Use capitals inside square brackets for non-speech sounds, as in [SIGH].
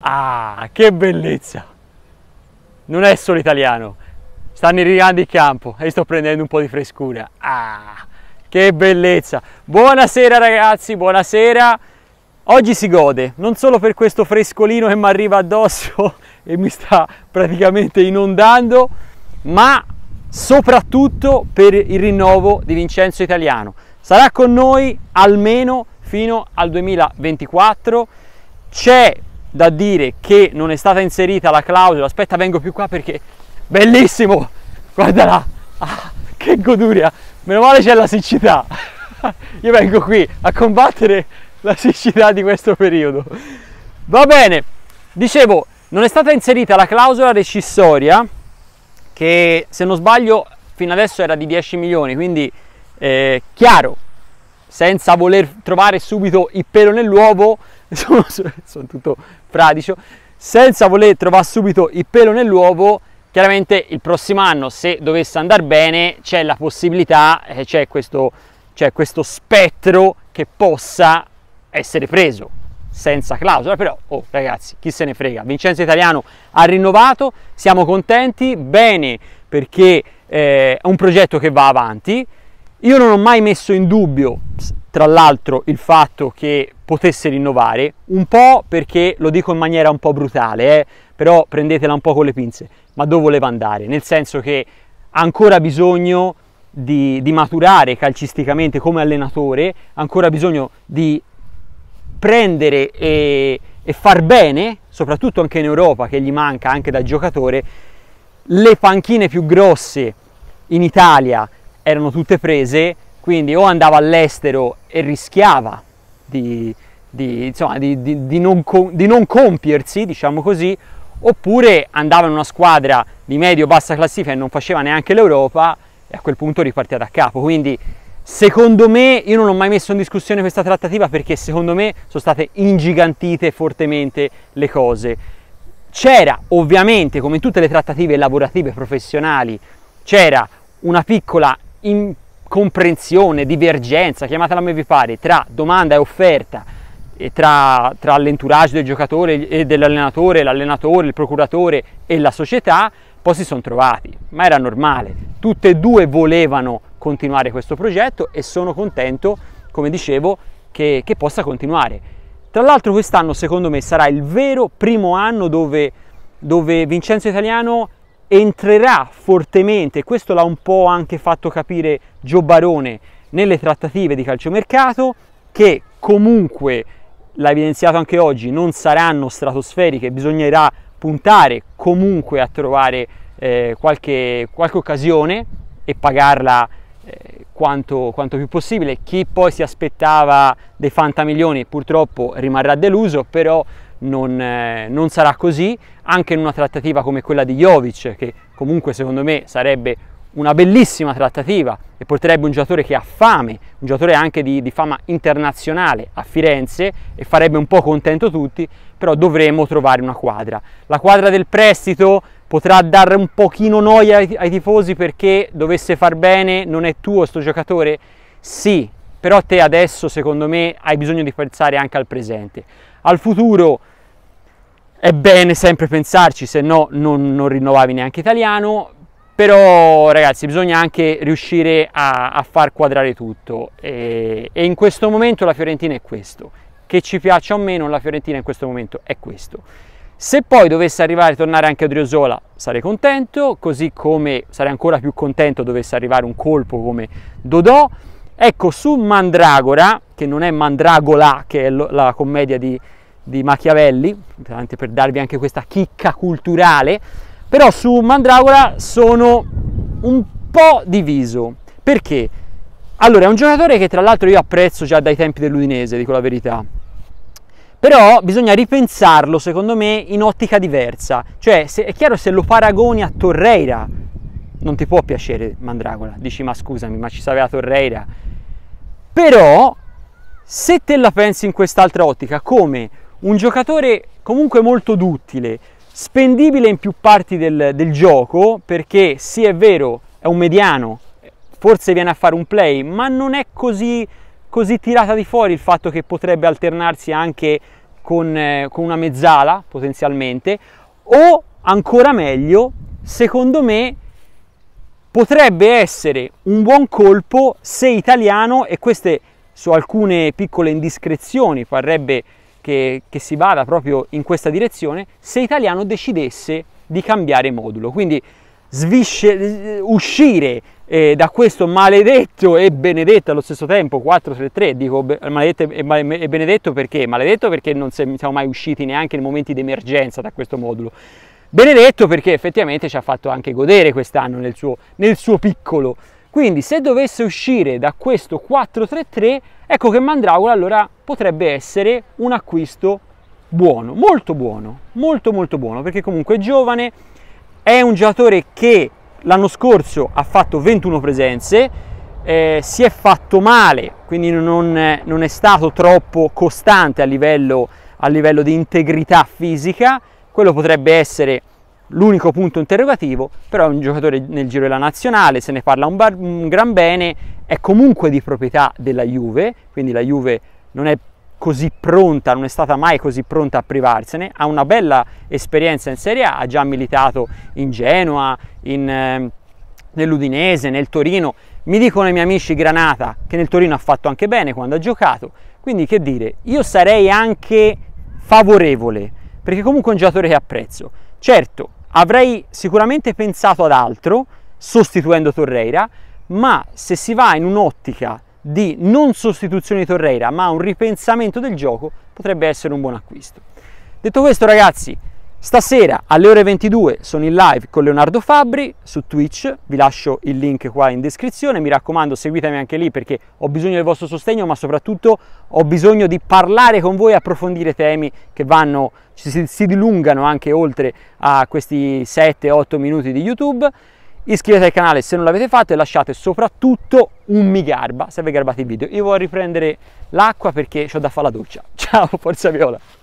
Ah, che bellezza! Non è solo italiano, stanno irrigando il campo e sto prendendo un po' di frescura. Ah, che bellezza! Buonasera ragazzi, buonasera! Oggi si gode, non solo per questo frescolino che mi arriva addosso [LAUGHS] e mi sta praticamente inondando, ma soprattutto per il rinnovo di Vincenzo Italiano. Sarà con noi almeno fino al 2024. C'è da dire che non è stata inserita la clausola, aspetta vengo più qua perché bellissimo, guarda là, ah, che goduria, meno male c'è la siccità, [LAUGHS] io vengo qui a combattere la siccità di questo periodo. Va bene, dicevo, non è stata inserita la clausola rescissoria che se non sbaglio fino adesso era di 10 milioni, quindi eh, chiaro, senza voler trovare subito il pelo nell'uovo, [LAUGHS] sono, sono tutto fradicio, senza voler trovare subito il pelo nell'uovo, chiaramente il prossimo anno, se dovesse andare bene, c'è la possibilità, eh, c'è questo, c'è questo spettro che possa essere preso senza clausola, però oh, ragazzi, chi se ne frega, Vincenzo Italiano ha rinnovato, siamo contenti, bene perché eh, è un progetto che va avanti, io non ho mai messo in dubbio, tra l'altro, il fatto che potesse rinnovare, un po' perché lo dico in maniera un po' brutale, eh, però prendetela un po' con le pinze, ma dove voleva andare? Nel senso che ha ancora bisogno di, di maturare calcisticamente come allenatore, ha ancora bisogno di prendere e, e far bene, soprattutto anche in Europa, che gli manca anche da giocatore, le panchine più grosse in Italia erano tutte prese, quindi o andava all'estero e rischiava di, di, insomma, di, di non, non, compiersi, diciamo così, oppure andava in una squadra di medio-bassa classifica e non faceva neanche l'Europa e a quel punto ripartiva da capo. Quindi secondo me io non ho mai messo in discussione questa trattativa perché secondo me sono state ingigantite fortemente le cose. C'era ovviamente, come in tutte le trattative lavorative professionali, c'era una piccola incomprensione, divergenza, chiamatela come vi pare, tra domanda e offerta, e tra, tra l'entourage del giocatore e dell'allenatore, l'allenatore, il procuratore e la società, poi si sono trovati, ma era normale. Tutte e due volevano continuare questo progetto e sono contento, come dicevo, che, che possa continuare. Tra l'altro quest'anno secondo me sarà il vero primo anno dove, dove Vincenzo Italiano entrerà fortemente, questo l'ha un po' anche fatto capire Gio Barone nelle trattative di calciomercato, che comunque, l'ha evidenziato anche oggi, non saranno stratosferiche, bisognerà puntare comunque a trovare eh, qualche, qualche, occasione e pagarla eh, quanto, quanto, più possibile. Chi poi si aspettava dei fantamilioni purtroppo rimarrà deluso, però non, eh, non, sarà così, anche in una trattativa come quella di Jovic, che comunque secondo me sarebbe una bellissima trattativa e porterebbe un giocatore che ha fame, un giocatore anche di, di fama internazionale a Firenze e farebbe un po' contento tutti, però dovremo trovare una quadra. La quadra del prestito potrà dare un pochino noia ai, ai tifosi perché dovesse far bene, non è tuo sto giocatore? Sì, però te adesso secondo me hai bisogno di pensare anche al presente. Al futuro è bene sempre pensarci, se no non, non rinnovavi neanche italiano, però ragazzi bisogna anche riuscire a, a far quadrare tutto e, e, in questo momento la Fiorentina è questo, che ci piaccia o meno la Fiorentina in questo momento è questo. Se poi dovesse arrivare a tornare anche Odriozola sarei contento, così come sarei ancora più contento dovesse arrivare un colpo come Dodò. Ecco, su Mandragora, che non è Mandragola, che è la commedia di, di Machiavelli, per darvi anche questa chicca culturale, però su Mandragora sono un po' diviso. Perché? Allora, è un giocatore che tra l'altro io apprezzo già dai tempi dell'Udinese, dico la verità. Però bisogna ripensarlo, secondo me, in ottica diversa. Cioè, se, è chiaro se lo paragoni a Torreira, non ti può piacere Mandragola. Dici, ma scusami, ma ci sapeva Torreira. Però, se te la pensi in quest'altra ottica, come un giocatore comunque molto duttile, spendibile in più parti del, del gioco, perché sì è vero, è un mediano, forse viene a fare un play, ma non è così, così tirata di fuori il fatto che potrebbe alternarsi anche con, eh, con una mezzala potenzialmente, o ancora meglio, secondo me potrebbe essere un buon colpo se italiano e queste su alcune piccole indiscrezioni parrebbe che, che, si vada proprio in questa direzione se italiano decidesse di cambiare modulo. Quindi svisce, uscire eh, da questo maledetto e benedetto allo stesso tempo 433 dico maledetto e, benedetto perché? Maledetto perché non siamo mai usciti neanche nei momenti di emergenza da questo modulo. Benedetto perché effettivamente ci ha fatto anche godere quest'anno nel suo, nel suo piccolo quindi se dovesse uscire da questo 433 ecco che Mandragola allora potrebbe essere un acquisto buono molto buono molto molto buono perché comunque è giovane è un giocatore che l'anno scorso ha fatto 21 presenze, eh, si è fatto male, quindi non, non è stato troppo costante a livello, a livello di integrità fisica, quello potrebbe essere l'unico punto interrogativo, però è un giocatore nel giro della nazionale, se ne parla un, bar, un gran bene, è comunque di proprietà della Juve, quindi la Juve non è così pronta, non è stata mai così pronta a privarsene, ha una bella esperienza in Serie A, ha già militato in Genoa, in, eh, nell'Udinese, nel Torino, mi dicono i miei amici Granata che nel Torino ha fatto anche bene quando ha giocato, quindi che dire, io sarei anche favorevole, perché comunque è un giocatore che apprezzo. Certo, avrei sicuramente pensato ad altro, sostituendo Torreira, ma se si va in un'ottica di non sostituzione di Torreira ma un ripensamento del gioco potrebbe essere un buon acquisto. Detto questo ragazzi, stasera alle ore 22 sono in live con Leonardo Fabbri su Twitch, vi lascio il link qua in descrizione, mi raccomando seguitemi anche lì perché ho bisogno del vostro sostegno ma soprattutto ho bisogno di parlare con voi approfondire temi che vanno, si, si dilungano anche oltre a questi 7-8 minuti di YouTube iscrivetevi al canale se non l'avete fatto e lasciate soprattutto un mi garba se vi garbate il video. Io voglio riprendere l'acqua perché ho da fare la doccia. [LAUGHS] Ciao, forza viola!